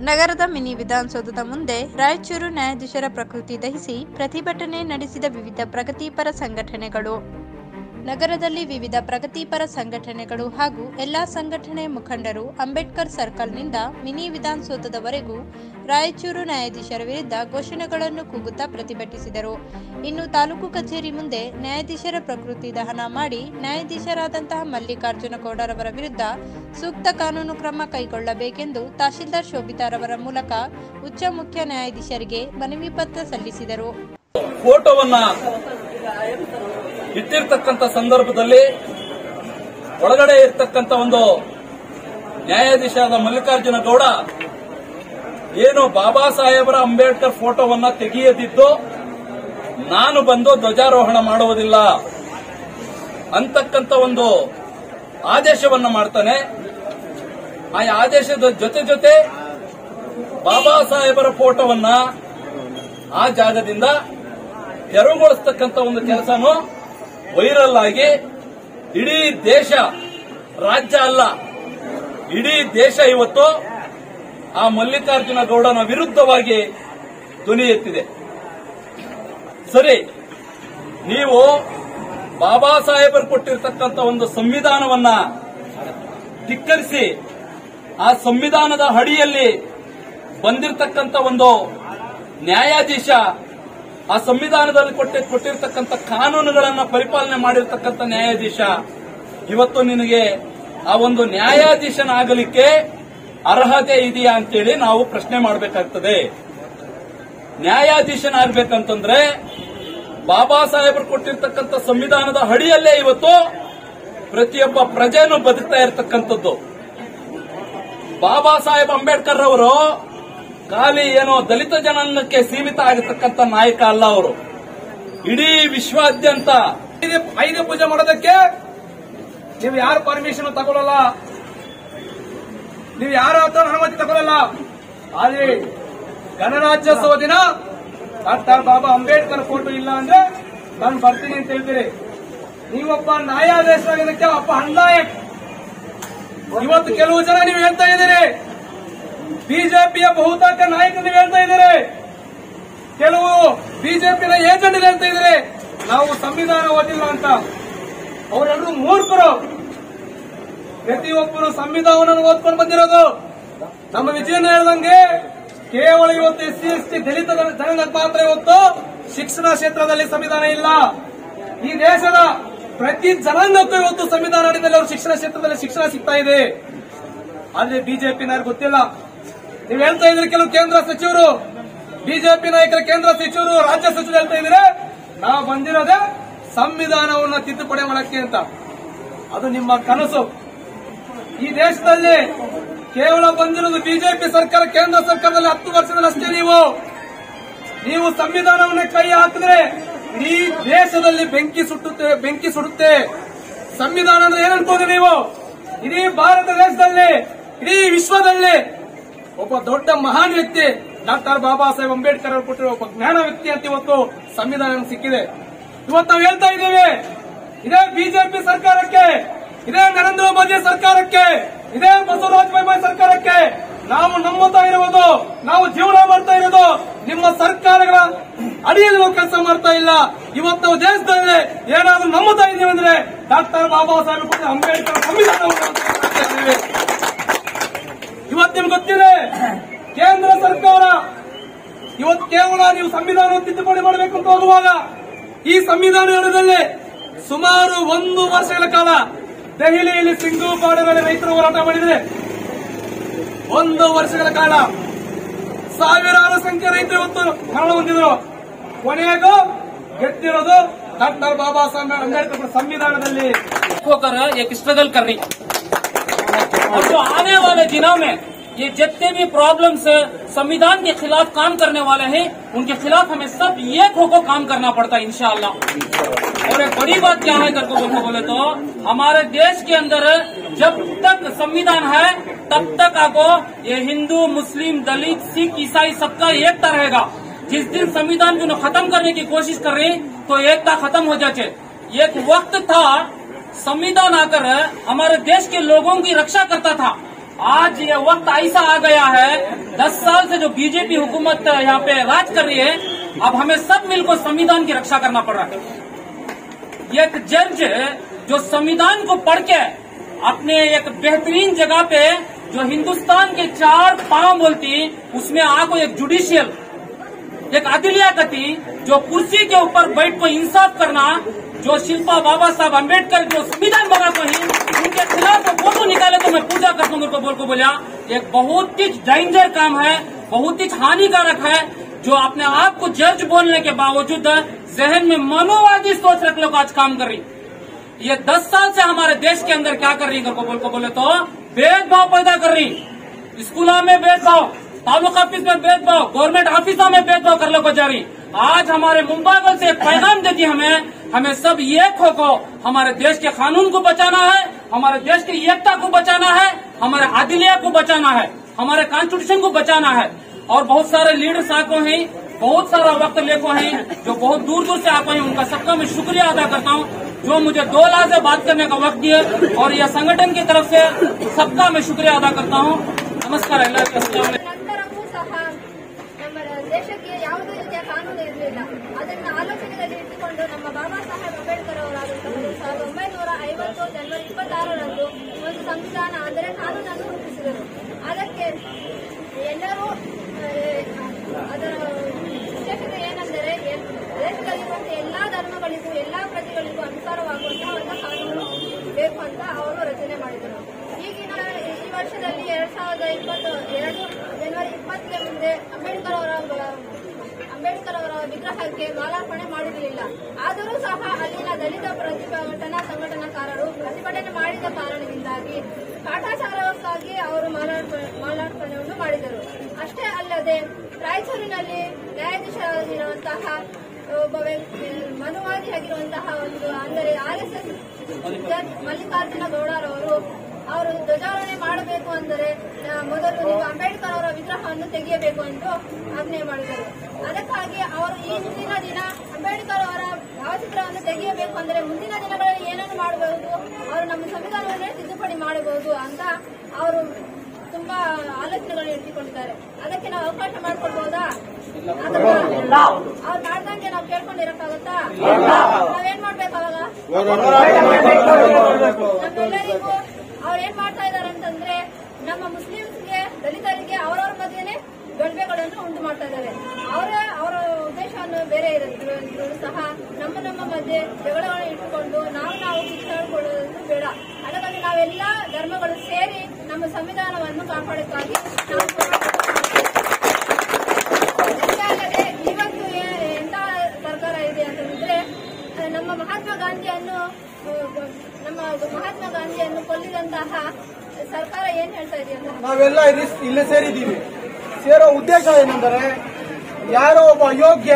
ನಗರದ ಮಿನಿ ವಿಧಾನಸೌಧದ ಮುಂದೆ ರಾಯಚೂರು ನ್ಯಾಯಾಧೀಶರ ಪ್ರಕೃತಿ ದಹಿಸಿ ಪ್ರತಿಭಟನೆ ನಡೆಸಿದ ವಿವಿಧ ಪ್ರಗತಿಪರ ಸಂಘಟನೆಗಳು. ನಗರದಲ್ಲಿ ವಿವಿಧ ಪ್ರಗತಿಪರ ಸಂಘಟನೆಗಳು ಹಾಗೂ ಎಲ್ಲಾ ಸಂಘಟನೆ ಮುಖಂಡರು ಅಂಬೇಡ್ಕರ್ ಸರ್ಕಲ್ನಿಂದ ಮಿನಿ ವಿಧಾನಸೌಧದವರೆಗೂ ರಾಯಚೂರು ನ್ಯಾಯಾಧೀಶರ ವಿರುದ್ಧ ಘೋಷಣೆಗಳನ್ನು ಕೂಗುತ್ತಾ ಪ್ರತಿಭಟಿಸಿದರು. ಇನ್ನು ತಾಲೂಕು ಕಚೇರಿ ಮುಂದೆ ನ್ಯಾಯಾಧೀಶರ ಪ್ರಕೃತಿ ದಹನ ಮಾಡಿ ನ್ಯಾಯಾಧೀಶರಾದಂತಹ ಮಲ್ಲಿಕಾರ್ಜುನ ಗೌಡರವರ ವಿರುದ್ಧ ಸೂಕ್ತ ಕಾನೂನು ಕ್ರಮ ಕೈಗೊಳ್ಳಬೇಕೆಂದು ತಹಶೀಲ್ದಾರ್ ಶೋಭಿತಾರವರ ಮೂಲಕ ಉಚ್ಚ ಮುಖ್ಯ ನ್ಯಾಯಾಧೀಶರಿಗೆ ಮನವಿ ಪತ್ರ ಸಲ್ಲಿಸಿದರು. ಇಟ್ಟಿರ್ತಕ್ಕಂಥ ಸಂದರ್ಭದಲ್ಲಿ ಒಳಗಡೆ ಇರ್ತಕ್ಕಂಥ ಒಂದು ನ್ಯಾಯಾಧೀಶರಾದ ಮಲ್ಲಿಕಾರ್ಜುನ ಗೌಡ ಏನು ಬಾಬಾ ಸಾಹೇಬರ ಅಂಬೇಡ್ಕರ್ ಫೋಟೋವನ್ನ ತೆಗೆಯದಿದ್ದು ನಾನು ಬಂದು ಧ್ವಜಾರೋಹಣ ಮಾಡುವುದಿಲ್ಲ ಅಂತಕ್ಕಂಥ ಒಂದು ಆದೇಶವನ್ನು ಮಾಡ್ತಾನೆ. ಆ ಆದೇಶದ ಜೊತೆ ಜೊತೆ ಬಾಬಾ ಸಾಹೇಬರ ಫೋಟೋವನ್ನ ಆ ಜಾಗದಿಂದ ತೆರವುಗೊಳಿಸ್ತಕ್ಕಂಥ ಒಂದು ಕೆಲಸನೂ ವೈರಲ್ ಆಗಿ ಇಡೀ ದೇಶ ರಾಜ್ಯ ಅಲ್ಲ, ಇಡೀ ದೇಶ ಇವತ್ತು ಆ ಮಲ್ಲಿಕಾರ್ಜುನ ಗೌಡನ ವಿರುದ್ಧವಾಗಿ ಧ್ವನಿ ಎತ್ತಿದೆ. ಸರಿ, ನೀವು ಬಾಬಾ ಸಾಹೇಬರು ಕೊಟ್ಟಿರ್ತಕ್ಕಂಥ ಒಂದು ಸಂವಿಧಾನವನ್ನ ಧಿಕ್ಕರಿಸಿ, ಆ ಸಂವಿಧಾನದ ಅಡಿಯಲ್ಲಿ ಬಂದಿರತಕ್ಕಂಥ ಒಂದು ನ್ಯಾಯಾಧೀಶ, ಆ ಸಂವಿಧಾನದಲ್ಲಿ ಕೊಟ್ಟ, ಕೊಟ್ಟಿರ್ತಕ್ಕಂಥ ಕಾನೂನುಗಳನ್ನು ಪರಿಪಾಲನೆ ಮಾಡಿರ್ತಕ್ಕಂಥ ನ್ಯಾಯಾಧೀಶ, ಇವತ್ತು ನಿನಗೆ ಆ ಒಂದು ನ್ಯಾಯಾಧೀಶನಾಗಲಿಕ್ಕೆ ಅರ್ಹತೆ ಇದೆಯಾ ಅಂತೇಳಿ ನಾವು ಪ್ರಶ್ನೆ ಮಾಡಬೇಕಾಗ್ತದೆ. ನ್ಯಾಯಾಧೀಶನಾಗಬೇಕಂತಂದ್ರೆ ಬಾಬಾ ಸಾಹೇಬರು ಕೊಟ್ಟಿರ್ತಕ್ಕಂಥ ಸಂವಿಧಾನದ ಅಡಿಯಲ್ಲೇ ಇವತ್ತು ಪ್ರತಿಯೊಬ್ಬ ಪ್ರಜೆಯನ್ನು ಬದುಕ್ತಾ ಇರತಕ್ಕಂಥದ್ದು. ಬಾಬಾ ಸಾಹೇಬ್ ಅಂಬೇಡ್ಕರ್ ಅವರು ಖಾಲಿ ಏನೋ ದಲಿತ ಜನಾಂಗಕ್ಕೆ ಸೀಮಿತ ಆಗಿರ್ತಕ್ಕಂಥ ನಾಯಕ ಅಲ್ಲ ಅವರು. ಇಡೀ ವಿಶ್ವಾದ್ಯಂತ ಐದೇ ಐದೇ ಪೂಜೆ ಮಾಡೋದಕ್ಕೆ ನೀವು ಯಾರು ಪರ್ಮಿಷನ್ ತಗೊಳ್ಳಲ್ಲ ನೀವು ಯಾರು ಹತ್ರ ಅನುಮತಿ ತಗೊಳ್ಳಲ್ಲ ಆದ್ರೆ ಗಣರಾಜ್ಯೋತ್ಸವ ದಿನ ಡಾಕ್ಟರ್ ಬಾಬಾ ಅಂಬೇಡ್ಕರ್ ಫೋಟೋ ಇಲ್ಲ ಅಂದ್ರೆ ನಾನು ಬರ್ತೀನಿ ಅಂತ ಹೇಳ್ತೀರಿ. ನೀವೊಬ್ಬ ಆಗಿದ್ದಕ್ಕೆ ಒಬ್ಬ ಹಂದಾಯಕ್ ಇವತ್ತು ಕೆಲವು ಜನ ನೀವು ಹೇಳ್ತಾ ಇದ್ದೀರಿ. ಬಿಜೆಪಿಯ ಬಹುತೇಕ ನಾಯಕ ನೀವು ಹೇಳ್ತಾ ಇದ್ದೀರಿ. ಕೆಲವು ಬಿಜೆಪಿನ ಏಜೆಂಟ್ ಹೇಳ್ತಾ ಇದ್ದೀರಿ. ನಾವು ಸಂವಿಧಾನ ಓದಿಲ್ಲ ಅಂತ. ಅವರೆಲ್ಲರೂ ಮೂರ್ಖರು. ಪ್ರತಿಯೊಬ್ಬರು ಸಂವಿಧಾನವನ್ನು ಓದ್ಕೊಂಡು ಬಂದಿರೋದು. ನಮ್ಮ ವಿಜಯನ ಹೇಳ್ದಂಗೆ ಕೇವಲ ಇವತ್ತು ಎಸ್ ಸಿ, ಎಸ್ ಟಿ, ದಲಿತ ಜನಾಂಗಕ್ಕೆ ಮಾತ್ರ ಇವತ್ತು ಶಿಕ್ಷಣ ಕ್ಷೇತ್ರದಲ್ಲಿ ಸಂವಿಧಾನ ಇಲ್ಲ. ಈ ದೇಶದ ಪ್ರತಿ ಜನಾಂಗಕ್ಕೂ ಇವತ್ತು ಸಂವಿಧಾನ ಅವರು ಶಿಕ್ಷಣ ಕ್ಷೇತ್ರದಲ್ಲಿ ಶಿಕ್ಷಣ ಸಿಗ್ತಾ ಇದೆ. ಆದ್ರೆ ಬಿಜೆಪಿ ಗೊತ್ತಿಲ್ಲ. ನೀವು ಹೇಳ್ತಾ ಇದ್ರೆ ಕೆಲವು ಕೇಂದ್ರ ಸಚಿವರು. ಬಿಜೆಪಿ ನಾಯಕರ ಕೇಂದ್ರ ಸಚಿವರು, ರಾಜ್ಯ ಸಚಿವರು ಹೇಳ್ತಾ ಇದ್ರೆ ನಾವು ಬಂದಿರೋದೇ ಸಂವಿಧಾನವನ್ನು ತಿದ್ದುಪಡಿ ಮಾಡಕ್ಕೆ ಅಂತ. ಅದು ನಿಮ್ಮ ಕನಸು. ಈ ದೇಶದಲ್ಲಿ ಕೇವಲ ಬಂದಿರೋದು ಬಿಜೆಪಿ ಸರ್ಕಾರ, ಕೇಂದ್ರ ಸರ್ಕಾರದಲ್ಲಿ ಹತ್ತು ವರ್ಷದಲ್ಲಿ ಅಷ್ಟೇ ನೀವು. ನೀವು ಸಂವಿಧಾನವನ್ನ ಕೈ ಹಾಕಿದ್ರೆ ಈ ದೇಶದಲ್ಲಿ ಬೆಂಕಿ ಸುಟ್ಟುತ್ತೆ, ಬೆಂಕಿ ಸುಡುತ್ತೆ. ಸಂವಿಧಾನ ಅಂದ್ರೆ ಏನ್ ಅನ್ಕೋದು ನೀವು? ಇಡೀ ಭಾರತ ದೇಶದಲ್ಲಿ, ಇಡೀ ವಿಶ್ವದಲ್ಲಿ ಒಬ್ಬ ದೊಡ್ಡ ಮಹಾನ್ ವ್ಯಕ್ತಿ, ಡಾಕ್ಟರ್ ಬಾಬಾ ಸಾಹೇಬ್ ಅಂಬೇಡ್ಕರ್ ಅವರು ಕೊಟ್ಟಿರೋ ಒಬ್ಬ ಜ್ಞಾನ ವ್ಯಕ್ತಿ ಅಂತ ಇವತ್ತು ಸಂವಿಧಾನ ಸಿಕ್ಕಿದೆ. ಇವತ್ತು ನಾವು ಹೇಳ್ತಾ ಇದ್ದೇವೆ, ಇದೇ ಬಿಜೆಪಿ ಸರ್ಕಾರ ಸರ್ಕಾರಕ್ಕೆ, ಇದೇ ಬಸವರಾಜ ಬೊಮ್ಮಾಯಿ ಸರ್ಕಾರಕ್ಕೆ ನಾವು ನಂಬುತ್ತಾ ಇರುವುದು, ನಾವು ಜೀವನ ಮಾಡ್ತಾ ಇರೋದು ನಿಮ್ಮ ಸರ್ಕಾರಗಳ ಅಡಿಯಲ್ಲಿ ನಾವು ಕೆಲಸ ಮಾಡ್ತಾ ಇಲ್ಲ. ಇವತ್ತು ನಾವು ದೇಶದಲ್ಲಿ ಏನಾದ್ರೂ ನಂಬುತ್ತಾ ಇದ್ದೀವಿ ಅಂದ್ರೆ ಡಾಕ್ಟರ್ ಬಾಬಾ ಸಾಹೇಬ್ ಅಂಬೇಡ್ಕರ್ ನಂಬ್ತಾ ಇವತ್ತು ನಿಮ್ಗೆ ಗೊತ್ತಿದೆ, ಕೇಂದ್ರ ಸರ್ಕಾರ, ಇವತ್ತು ಕೇವಲ ನೀವು ಸಂವಿಧಾನ ತಿದ್ದುಪಡಿ ಮಾಡಬೇಕು ಅಂತ ಹೋಗುವಾಗ ಈ ಸಂವಿಧಾನ ಹೇಳದಲ್ಲಿ ಸುಮಾರು ಒಂದು ವರ್ಷಗಳ ಕಾಲ ದೆಹಲಿಯಲ್ಲಿ ಸಿಂಧು ಬಾಡ ಮೇಲೆ ರೈತರು ಹೋರಾಟ ಮಾಡಿದರೆ ಒಂದು ವರ್ಷಗಳ ಕಾಲ ಸಾವಿರಾರು ಸಂಖ್ಯೆ ರೈತರು ಇವತ್ತು ಮರಣ ಹೊಂದಿದ್ರು ಕೊನೆಗೂ ಗೆದ್ದಿರೋದು ಡಾಕ್ಟರ್ ಬಾಬಾ ಸಾಹೇಬ್ ಅಂಬೇಡ್ಕರ್ ಸಂವಿಧಾನದಲ್ಲಿ होकर एक स्ट्रगल कर रही और जो आने वाले दिनों में ये जितने भी प्रॉब्लम्स संविधान के खिलाफ काम करने वाले हैं उनके खिलाफ हमें सब एक होकर काम करना पड़ता है इंशाल्लाह और एक बड़ी बात क्या है करके बोलते बोले तो? हमारे देश के अंदर जब तक संविधान है, तब तक आपको ये हिंदू, मुस्लिम, दलित, सिख, ईसाई सबका एकता रहेगा। जिस दिन संविधान को खत्म करने की कोशिश कर रही तो एकता खत्म हो जाते एक वक्त था, संविधान आकर हमारे देश के लोगों की रक्षा करता था। आज ये वक्त ऐसा आ गया है, दस साल से जो बीजेपी हुकूमत यहाँ पे राज कर रही है, अब हमें सब मिलकर संविधान की रक्षा करना पड़ रहा है। एक जज जो संविधान को पढ़ के अपने एक बेहतरीन जगह पे जो हिंदुस्तान के चार पाँव बोलती, उसमें आगो एक जुडिशियल एक अदिलिया गति जो कुर्सी के ऊपर बैठ को इंसाफ करना, जो शिल्पा बाबा साहब अंबेडकर जो संविधान बना को ही, उनके खिलाफ फ़ोटो निकाले तो मैं पूजा कर दूँगा उनको बोल को बोला एक बहुत ही डेंजर काम है, बहुत ही हानिकारक है, जो अपने आप को जज बोलने के बावजूद जहन में मनोवादी सोच रख लोग आज काम कर रही। ये दस साल से हमारे देश के अंदर क्या कर रही है? बोल को बोले तो भेदभाव पैदा कर रही। स्कूलों में भेदभाव, तालुक ऑफ़िस में भेदभाव, गवर्नमेंट ऑफिसों में भेदभाव कर लो जा रही आज हमारे मुंबई से पैगाम देती हमें हमें सब एक होको हमारे देश के कानून को बचाना है, हमारे देश की एकता को बचाना है, हमारे आदिलिया को बचाना है, हमारे कॉन्स्टिट्यूशन को बचाना है। और बहुत सारे लीडर्स आको हैं बहुत सारा वक्त लेको हैं जो बहुत दूर दूर से आको हैं उनका सबका मैं शुक्रिया अदा करता हूँ जो मुझे दो लाख से बात करने का वक्त दिए और यह संगठन की तरफ से सबका मैं शुक्रिया अदा करता हूँ नमस्कार ಎಲ್ಲರಿಗೂ ಅಸ್ಸಲಾಮು ಅಲೈಕುಂ. ನಂತರವೂ ಸಹ ನಮ್ಮ ದೇಶಕ್ಕೆ ಯಾವುದೇ ರೀತಿಯ ಕಾನೂನು ಇರಲಿಲ್ಲ ಅದನ್ನು ಆಲೋಚನೆಯಲ್ಲಿ ಇಟ್ಟುಕೊಂಡು ನಮ್ಮ ಬಾಬಾ ಸಾಹೇಬ್ ಅಂಬೇಡ್ಕರ್ ಅವರಾದಂತಹವರು ಸಾವಿರದ ಒಂಬೈನೂರ ಐವತ್ತು ಜನವರಿ ಇಪ್ಪತ್ತಾರರಂದು ಒಂದು ಸಂವಿಧಾನ ಅಂದರೆ ಕಾನೂನನ್ನು ರೂಪಿಸಿದರು ಅದಕ್ಕೆ ಎಲ್ಲರೂ ಆ, ಅದರ ವರ್ಷದಲ್ಲಿ ಎರಡ್ ಸಾವಿರದ ಇಪ್ಪತ್ತು, ಎರಡು ಜನವರಿ ಇಪ್ಪತ್ತರ ಮುಂದೆ ಅಂಬೇಡ್ಕರ್ ಅವರ ಅಂಬೇಡ್ಕರ್ ಅವರ ವಿಗ್ರಹಕ್ಕೆ ಮಾಲಾರ್ಪಣೆ ಮಾಡಿರಲಿಲ್ಲ ಆದರೂ ಸಹ ಅಲ್ಲಿನ ದಲಿತ ಪ್ರತಿಭಟನಾ ಸಂಘಟನಾಕಾರರು ಪ್ರತಿಭಟನೆ ಮಾಡಿದ ಕಾರಣದಿಂದಾಗಿ ಕಾಟಾಚಾರಕ್ಕಾಗಿ ಅವರು ಮಾಲಾರ್ಪ- ಮಾಲಾರ್ಪಣೆಯನ್ನು ಮಾಡಿದರು. ಅಷ್ಟೇ ಅಲ್ಲದೆ ರಾಯಚೂರಿನಲ್ಲಿ ನ್ಯಾಯಾಧೀಶರಾಗಿರುವಂತಹ, ಒಬ್ಬ ವ್ಯಕ್ತಿ, ಮನುವಾದಿಯಾಗಿರುವಂತಹ ಒಂದು, ಅಂದರೆ ಆರ್ ಎಸ್ ಎಸ್ ಮಲ್ಲಿಕಾರ್ಜುನ ಗೌಡರವರು ಅವರು ಧ್ವಜಾರೋಹಣೆ ಮಾಡಬೇಕು ಅಂದರೆ ಮೊದಲು ನೀವು ಅಂಬೇಡ್ಕರ್ ಅವರ ವಿಗ್ರಹವನ್ನು ತೆಗೆಯಬೇಕು ಎಂದು ಆಜ್ಞೆ ಮಾಡಿದರು. ಅದಕ್ಕಾಗಿ ಅವರು ಈ ಮುಂದಿನ ದಿನ ಅಂಬೇಡ್ಕರ್ ಅವರ ಭಾವಚಿತ್ರವನ್ನು ತೆಗೆಯಬೇಕು ಅಂದರೆ ಮುಂದಿನ ದಿನಗಳಲ್ಲಿ ಏನನ್ನು ಮಾಡಬಹುದು ಅವರು ನಮ್ಮ ಸಂವಿಧಾನವನ್ನೇ ತಿದ್ದುಪಡಿ ಮಾಡಬಹುದು ಅಂತ ಅವರು ತುಂಬಾ ಆಲೋಚನೆಗಳನ್ನು ಇಟ್ಟುಕೊಂಡಿದ್ದಾರೆ. ಅದಕ್ಕೆ ನಾವು ಅವಕಾಶ ಮಾಡಿಕೊಡ್ಬಹುದಾ ಅಥವಾ ಅವ್ರು ಮಾಡ್ದಂಗೆ ನಾವು ಕೇಳ್ಕೊಂಡಿರಕ್ಕಾಗತ್ತಾ? ನಾವೇನ್ ಮಾಡ್ಬೇಕು ಅವಾಗ? ನಮ್ಮೆಲ್ಲರಿಗೂ ಅವ್ರು ಏನ್ ಮಾಡ್ತಾ ಇದಾರೆ ಅಂತಂದ್ರೆ ನಮ್ಮ ಮುಸ್ಲಿಮ್ಸ್ಗೆ, ದಲಿತರಿಗೆ ಅವರವ್ರ ಮಧ್ಯೆನೆ ಗಡ್ಬೆಗಳನ್ನು ಉಂಟು ಮಾಡ್ತಾ ಇದ್ದಾರೆ. ಅವರ ಅವರ ಉದ್ದೇಶವನ್ನು ಬೇರೆ ಇರೋದ್ರು ಸಹ ನಮ್ಮ ನಮ್ಮ ಮಧ್ಯೆ ಜಗಳಗಳನ್ನು ಇಟ್ಟುಕೊಂಡು ನಾವು ನಾವು ಕಿತ್ತಾಡಿಕೊಳ್ಳೋದು ಬೇಡ. ಅದಕ್ಕಾಗಿ ನಾವೆಲ್ಲ ಧರ್ಮಗಳು ಸೇರಿ ನಮ್ಮ ಸಂವಿಧಾನವನ್ನು ಕಾಪಾಡಕ್ಕಾಗಿ ಇವತ್ತು ಎಂತ ಸರ್ಕಾರ ಇದೆ ಅಂತಂದ್ರೆ, ನಮ್ಮ ಮಹಾತ್ಮ ಗಾಂಧಿಯನ್ನು ಮಹಾತ್ಮ ಗಾಂಧಿಯನ್ನು ಕೊಲ್ಲಿದಂತಹ ಸರ್ಕಾರ ಏನ್ ಹೇಳ್ತಾ ಇದೆಯಲ್ಲ? ನಾವೆಲ್ಲ ಇಲ್ಲಿ ಇಲ್ಲೇ ಸೇರಿದ್ದೀವಿ. ಸೇರೋ ಉದ್ದೇಶ ಏನೆಂದರೆ, ಯಾರೋ ಒಬ್ಬ ಅಯೋಗ್ಯ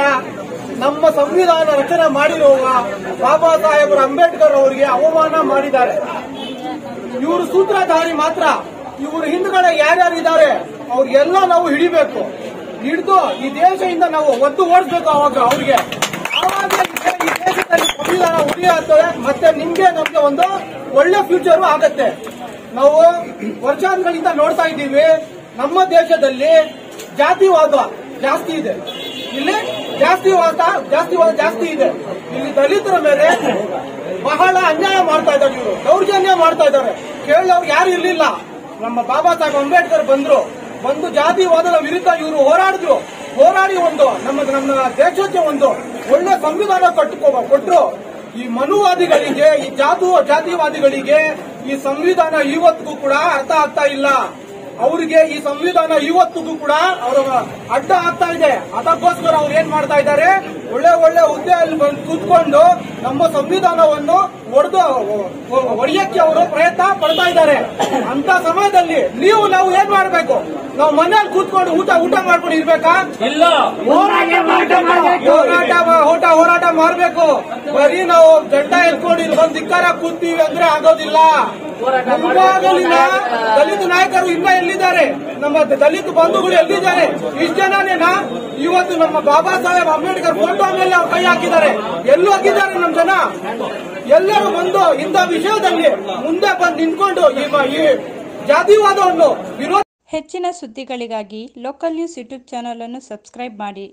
ನಮ್ಮ ಸಂವಿಧಾನ ರಚನೆ ಮಾಡಿರುವ ಬಾಬಾ ಸಾಹೇಬರ ಅಂಬೇಡ್ಕರ್ ಅವರಿಗೆ ಅವಮಾನ ಮಾಡಿದ್ದಾರೆ. ಇವರು ಸೂತ್ರಧಾರಿ ಮಾತ್ರ. ಇವರು ಹಿಂದ್ಗಡೆ ಯಾರ್ಯಾರಿದ್ದಾರೆ ಅವ್ರಿಗೆಲ್ಲ ನಾವು ಹಿಡಿಬೇಕು. ಹಿಡಿದು ಈ ದೇಶದಿಂದ ನಾವು ಒದ್ದು ಓಡಿಸ್ಬೇಕು ಅವಾಗ ಅವ್ರಿಗೆ. ಆವಾಗ ದೇಶದಲ್ಲಿ ಸಂವಿಧಾನ ಉಳಿಯುತ್ತದೆ ಮತ್ತೆ ನಿಮ್ಗೆ ನಮ್ಗೆ ಒಂದು ಒಳ್ಳೆ ಫ್ಯೂಚರ್ ಆಗತ್ತೆ. ನಾವು ವರ್ಷಾಂತಗಳಿಂದ ನೋಡ್ತಾ ಇದ್ದೀವಿ, ನಮ್ಮ ದೇಶದಲ್ಲಿ ಜಾತಿವಾದ ಜಾಸ್ತಿ ಇದೆ. ಇಲ್ಲಿ ಜಾಸ್ತಿವಾದ ಜಾಸ್ತಿವಾದ ಜಾಸ್ತಿ ಇದೆ. ಇಲ್ಲಿ ದಲಿತರ ಮೇಲೆ ಬಹಳ ಅನ್ಯಾಯ ಮಾಡ್ತಾ ಇದ್ದಾರೆ ಇವರು, ದೌರ್ಜನ್ಯ ಮಾಡ್ತಾ ಇದ್ದಾರೆ. ಕೇಳೋರು ಯಾರು ಇರ್ಲಿಲ್ಲ. ನಮ್ಮ ಬಾಬಾ ಸಾಹೇಬ್ ಅಂಬೇಡ್ಕರ್ ಬಂದ್ರು. ಬಂದು ಜಾತಿವಾದದ ವಿರುದ್ಧ ಇವರು ಹೋರಾಡಿದ್ರು. ಹೋರಾಡಿ ಒಂದು, ನಮ್ಮ ನಮ್ಮ ದೇಶಕ್ಕೆ ಒಂದು ಒಳ್ಳೆ ಸಂವಿಧಾನ ಕಟ್ಟುಕೋ ಕೊಟ್ಟರು ಈ ಮನುವಾದಿಗಳಿಗೆ, ಈ ಜಾತು, ಜಾತಿವಾದಿಗಳಿಗೆ ಈ ಸಂವಿಧಾನ ಇವತ್ತಿಗೂ ಕೂಡ ಅರ್ಥ ಆಗ್ತಾ ಇಲ್ಲ. ಅವರಿಗೆ ಈ ಸಂವಿಧಾನ ಇವತ್ತಿಗೂ ಕೂಡ ಅವರ ಅಡ್ಡ ಆಗ್ತಾ ಇದೆ. ಅದಕ್ಕೋಸ್ಕರ ಅವ್ರು ಏನ್ ಮಾಡ್ತಾ ಇದ್ದಾರೆ? ಒಳ್ಳೆ ಒಳ್ಳೆ ಹುದ್ದೆಯಲ್ಲಿ ಬಂದು ಕೂತ್ಕೊಂಡು ನಮ್ಮ ಸಂವಿಧಾನವನ್ನು ಒಡೆದು ಒಡೆಯಕ್ಕೆ ಅವರು ಪ್ರಯತ್ನ ಪಡ್ತಾ ಇದ್ದಾರೆ. ಅಂತ ಸಮಯದಲ್ಲಿ ನೀವು ನಾವು ಏನ್ ಮಾಡ್ಬೇಕು? ನಾವು ಮನೇಲಿ ಕೂತ್ಕೊಂಡು ಊಟ ಊಟ ಮಾಡ್ಕೊಂಡು ಇರ್ಬೇಕಾ? ಇಲ್ಲ. ಹೋರಾಟ ಹೋಟ ಹೋರಾಟ ಮಾಡ್ಬೇಕು. ಬರೀ ನಾವು ದಂಡ ಎತ್ಕೊಂಡು ಇಲ್ಲಿ ಬಂದು ಧಿಕ್ಕಾರ ಕೂತೀವಿ ಅಂದ್ರೆ ಆಗೋದಿಲ್ಲ. ಮುಂಭಾಗಲಿನ ದಲಿತ ನಾಯಕರು ಇನ್ನ ಎಲ್ಲಿದ್ದಾರೆ? ನಮ್ಮ ದಲಿತ ಬಂಧುಗಳು ಎಲ್ಲಿದ್ದಾರೆ? ಇಷ್ಟು ಜನನೇನ? ಇವತ್ತು ನಮ್ಮ ಬಾಬಾ ಸಾಹೇಬ್ ಅಂಬೇಡ್ಕರ್ ಫೋಟೋ ಮೇಲೆ ಅವ್ರು ಕೈ ಹಾಕಿದ್ದಾರೆ. ಎಲ್ಲಿ ಹೋಗಿದ್ದಾರೆ ನಮ್ಮ ಜನ? ಎಲ್ಲರೂ ಬಂದು ಇಂಥ ವಿಷಯದಲ್ಲಿ ಮುಂದೆ ಬಂದು ನಿಂತ್ಕೊಂಡು ಈ ಜಾತಿವಾದವನ್ನು ವಿರೋಧ ಹೆಚ್ಚಿನ ಸುದ್ದಿಗಳಿಗಾಗಿ ಲೋಕಲ್ ನ್ಯೂಸ್ ಯೂಟ್ಯೂಬ್ ಚಾನಲ್ ಅನ್ನು ಸಬ್ಸ್ಕ್ರೈಬ್ ಮಾಡಿ.